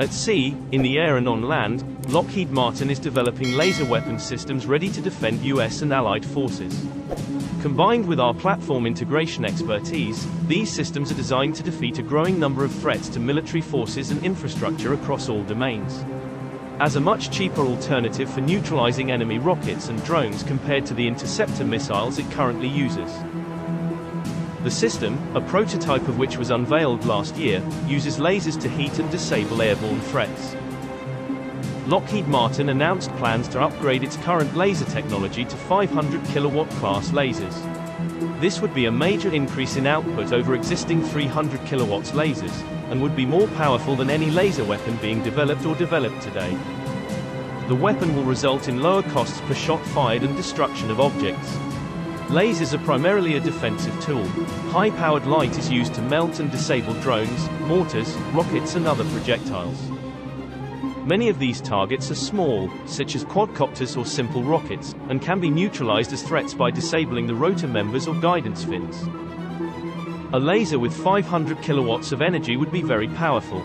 At sea, in the air and on land, Lockheed Martin is developing laser weapon systems ready to defend US and allied forces. Combined with our platform integration expertise, these systems are designed to defeat a growing number of threats to military forces and infrastructure across all domains. As a much cheaper alternative for neutralizing enemy rockets and drones compared to the interceptor missiles it currently uses. The system, a prototype of which was unveiled last year, uses lasers to heat and disable airborne threats. Lockheed Martin announced plans to upgrade its current laser technology to 500 kilowatt class lasers. This would be a major increase in output over existing 300 kilowatts lasers, and would be more powerful than any laser weapon being developed or developed today. The weapon will result in lower costs per shot fired and destruction of objects. Lasers are primarily a defensive tool. High-powered light is used to melt and disable drones, mortars, rockets and other projectiles. Many of these targets are small, such as quadcopters or simple rockets, and can be neutralized as threats by disabling the rotor members or guidance fins. A laser with 500 kilowatts of energy would be very powerful.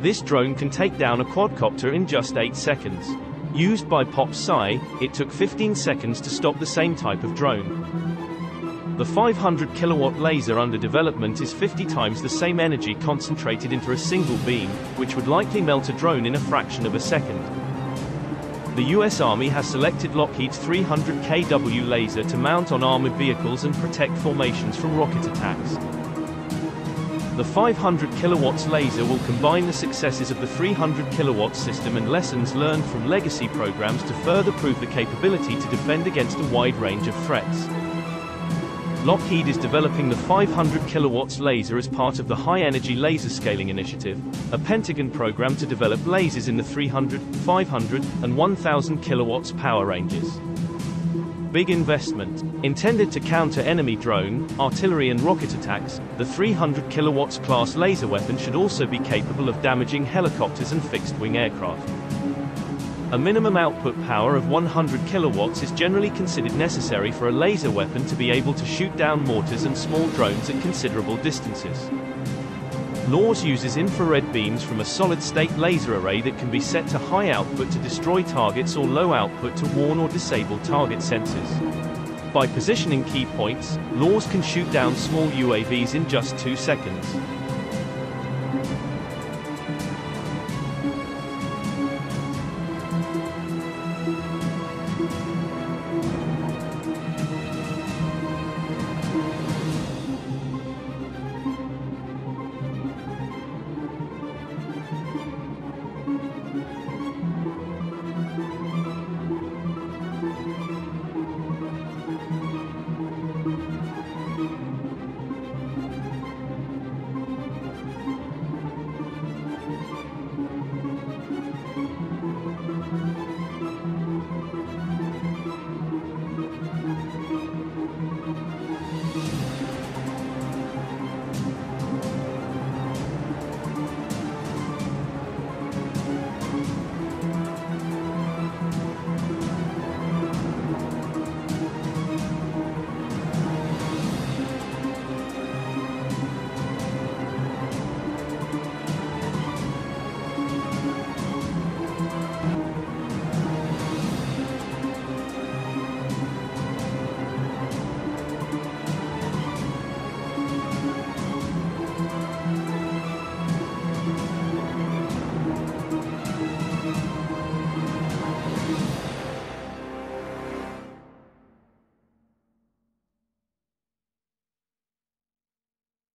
This drone can take down a quadcopter in just 8 seconds. Used by PopSci, it took 15 seconds to stop the same type of drone. The 500 kilowatt laser under development is 50 times the same energy concentrated into a single beam, which would likely melt a drone in a fraction of a second. The US Army has selected Lockheed's 300 kW laser to mount on armored vehicles and protect formations from rocket attacks. The 500 kilowatts laser will combine the successes of the 300 kilowatts system and lessons learned from legacy programs to further prove the capability to defend against a wide range of threats. Lockheed is developing the 500 kilowatts laser as part of the High Energy Laser Scaling Initiative, a Pentagon program to develop lasers in the 300, 500, and 1000 kilowatts power ranges big investment. Intended to counter enemy drone, artillery and rocket attacks, the 300 kilowatts class laser weapon should also be capable of damaging helicopters and fixed-wing aircraft. A minimum output power of 100 kilowatts is generally considered necessary for a laser weapon to be able to shoot down mortars and small drones at considerable distances. LAWS uses infrared beams from a solid-state laser array that can be set to high output to destroy targets or low output to warn or disable target sensors. By positioning key points, LAWS can shoot down small UAVs in just two seconds.